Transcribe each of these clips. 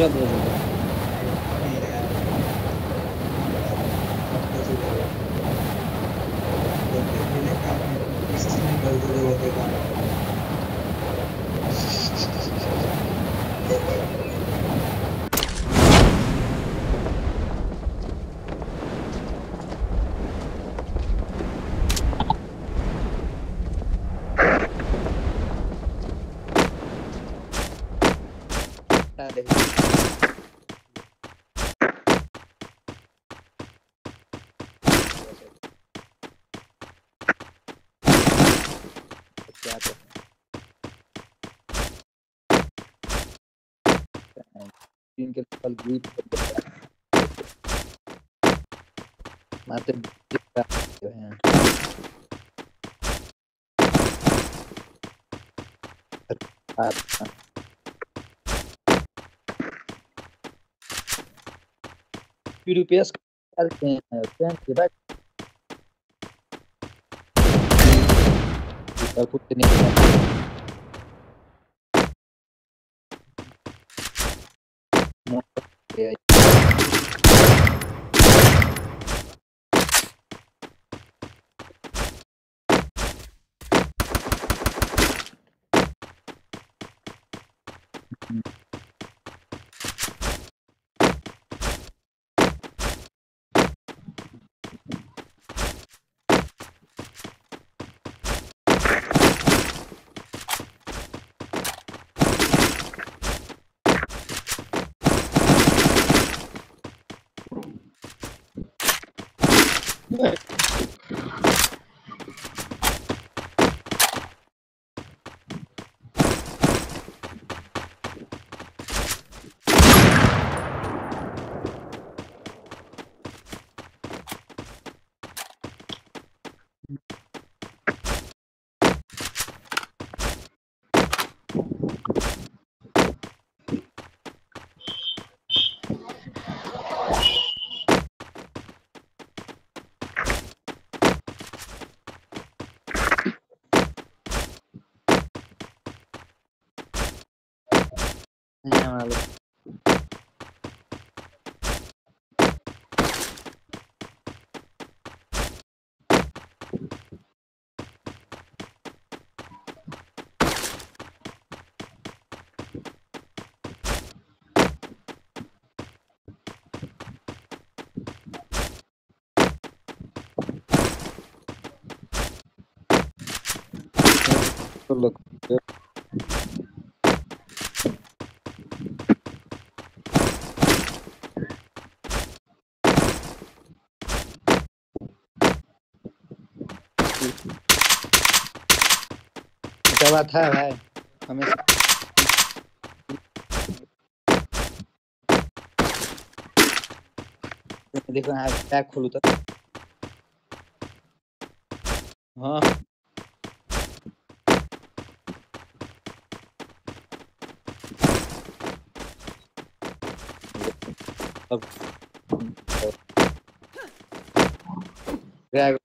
दूसरा दो दो क्या तो तीन के फल ग्रीप माते जो है अच्छा यूरोपियस करते हैं फ्रेंड के बाद कुछ नहीं नहीं हमारा तो बात है भाई? हमें देखो यहाँ बैग खोलू तो हाँ। अब बैग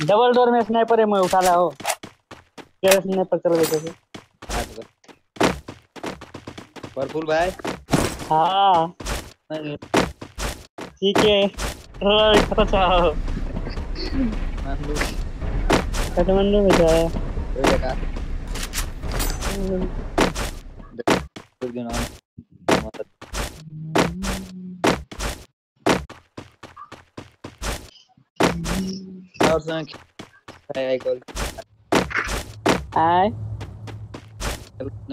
डबल डोर में स्नाइपर है मैं उठा रहा हो। क्या स्नाइपर चल गए थे परफुल भाई। हाँ। ठीक है। चाहो काठमांडू में जाए कुछ दिन Northern I call. Hi.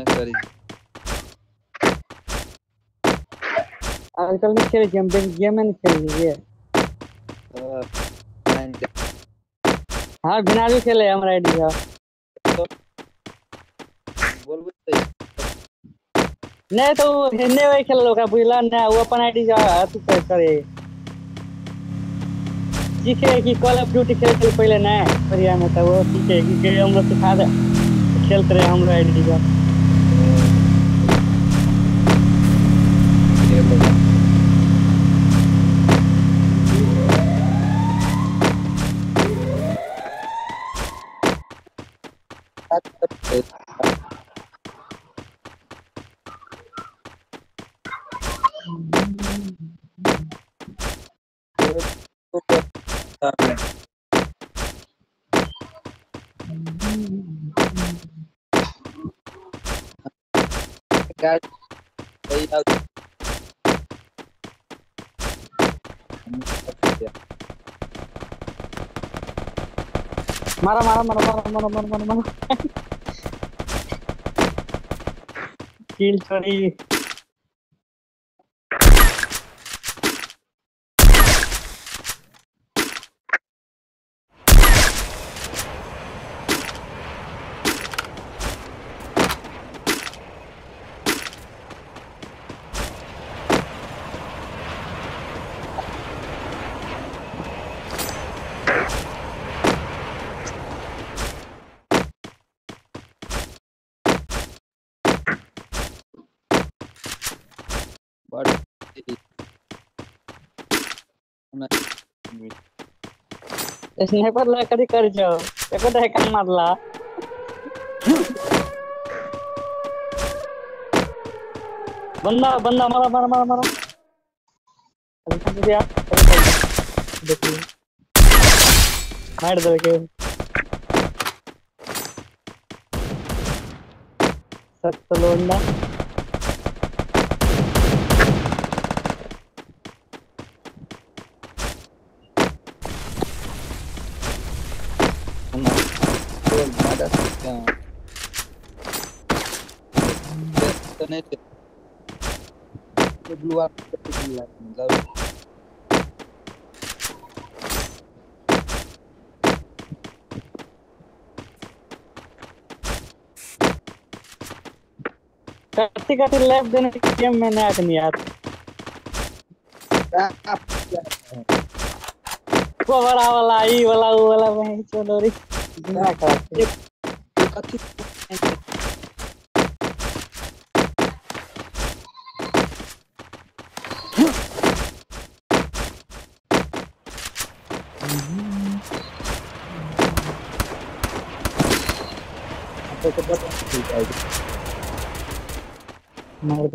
Sorry. Uncle ने खेल जंपिंग गेम मैंने खेल ली है हाँ बिना भी खेले हम राइड का बोल बोल नहीं तो हिन्ने वे खेल लो का बुझला ना वो अपन आईडी जा तू कर करे सीखे कि कॉल ऑफ़ ड्यूटी खेल खेल पहले ना परिया में तो वो सीखे कि के हम लोग सिखा दे। खेलते रहे हम लोग आईडी डी ये सही ना मारा मारा मारा मारा मारा मारा मारा मारा किल छोड़ी स्नायपरला कधी कर्ज एकदा हॅकन मारला बंदा बंदा, मारा मारा मारा मारा। मार सत्त लोंडा हुआ मतलब कट्टी कट्टी लेफ़्ट देने की गेम में नैक नहीं आता वो वाला वाला ये वाला वो वाला मैं चलो रे Apa cepat juga itu. Mau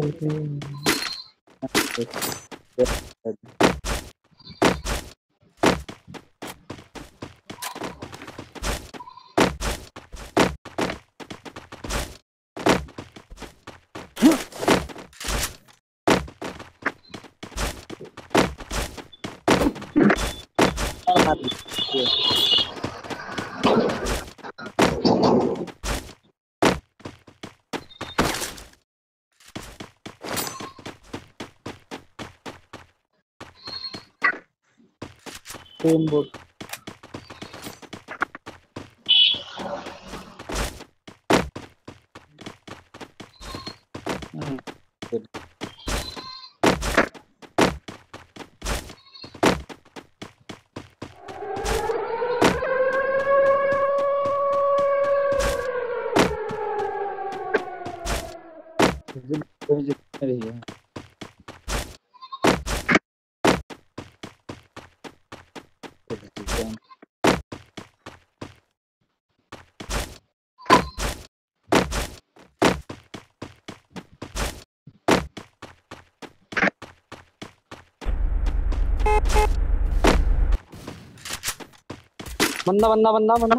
not good. Same book. बंदा बंदा बंदा बंदा।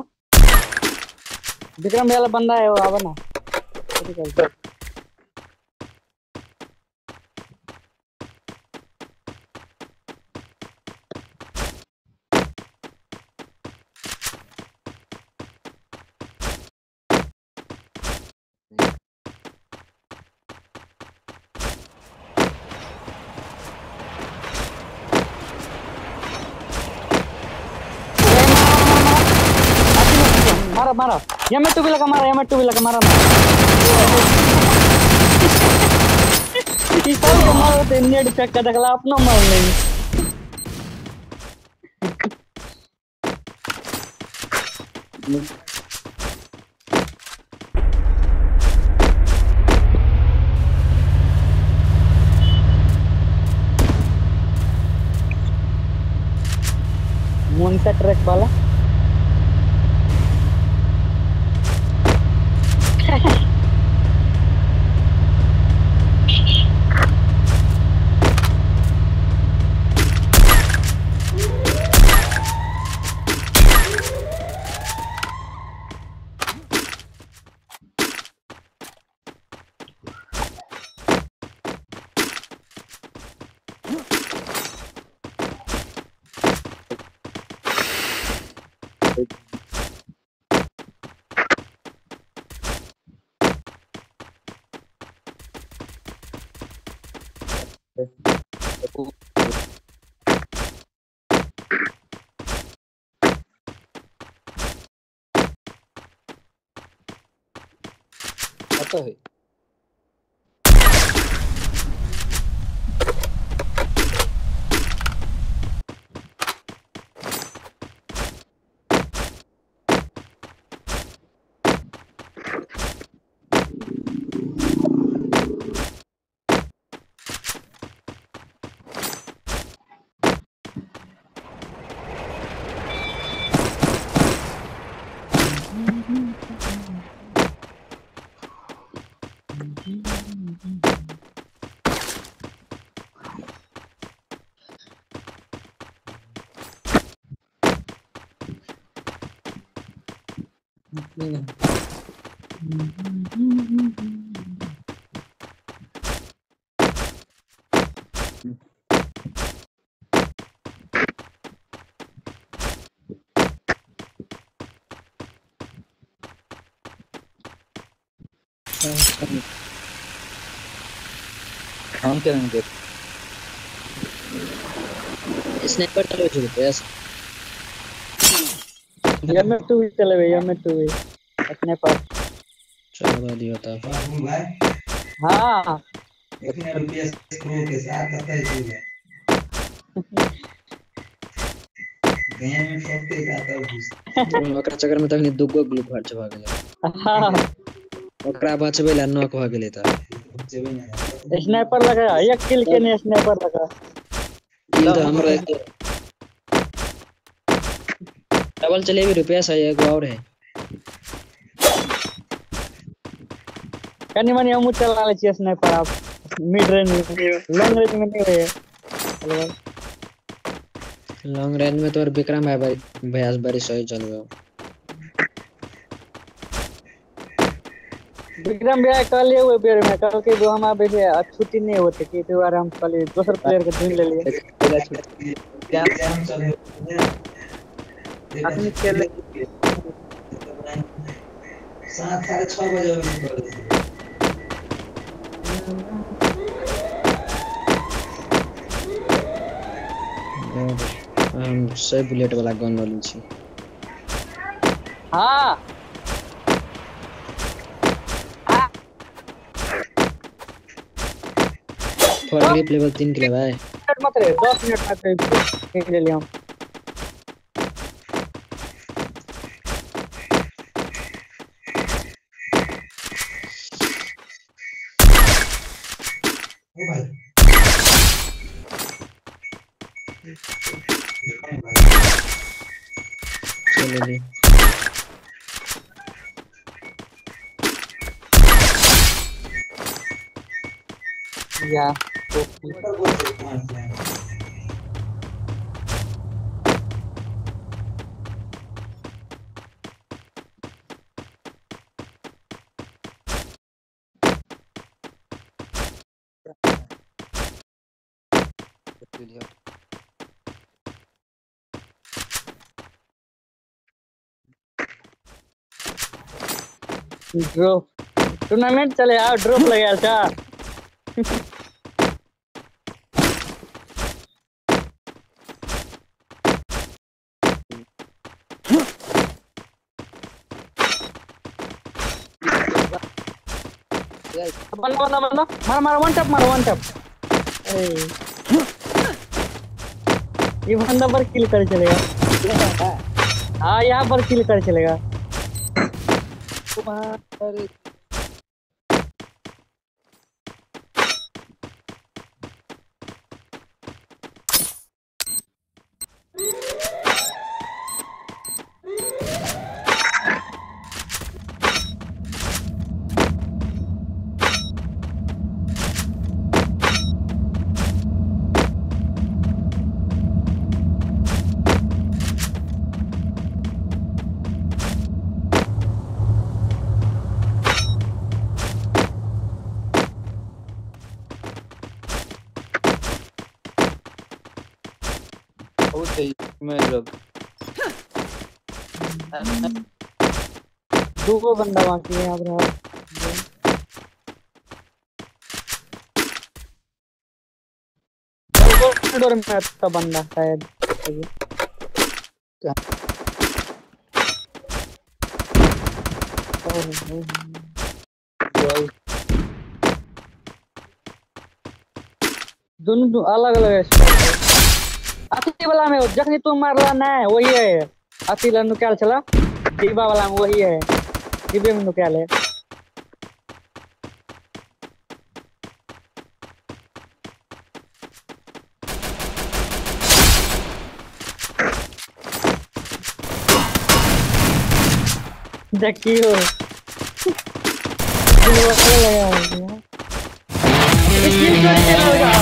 विक्रम बंदा है वो आवा ना कैसे करते? मारा मारा एम टू भी लगा मारा एम टू भी लगा मारा ई सबको मारो ते नेट चेक कर देखला अपना मार लेंगे मोनिका ट्रैक वाला Até आता है हम क्या नहीं स्नाइपर चलो पे ऐसा। ये में टू चले ये में टू ही अपने पास चलो दिया था हाँ। देखने रुपये स्क्रू के साथ आता है गेम में। ठोकते जाता है ओकरा चक्कर में तखनी दुगो ग्लू खर्च भ गेलै। हाँ। ओकरा बचबै ला नॉक भ गेलै त भी स्नाइपर लगा एक किल के ने स्नाइपर लगा। किल तो हमरो एक। डबल चलेबी रुपया से एगो और है। कनी मनी हम चला स्नाइपर आप मिड रेंज में लॉन्ग रेंज में नहीं है हेलो लॉन्ग रेंज में तोर विक्रम भाई भाई भैया बड़ी सही चलबे विक्रम भैया कल ये हुए बेर में कल के जो हम जे छुट्टी नहीं होते कि तो बार हम कल दोसर प्लेयर के ढूंढ ले लिए। अपनी खेल सात साढ़े छह बजे हो हम सही बुलेट वाला गन लेले छी। हाँ। फोर लेवल 3 के लेबै मिनट मत रहे दस मिनट तक खेल ले लिए हम। चलो ले या ऊपर ड्रॉप टूर्नामेंट चले आओ ड्रॉप लगे था जाए बंदा बंदा बंदा। मार मार वन टैप मार वन टैप ये बंदा पर किल कर चलेगा। हाँ यहाँ पर किल कर चलेगा। para दो बंदा बाकी है यहाँ पर कॉरिडोर में आता बंदा, शायद। दोनों अलग अलग है अथी वाला में जखनी तू मारला ना वही है। अथी ला नुकाल चला डिब्बा वाला में वही है। डिब्बे में नुकाल है। देखियो। लगा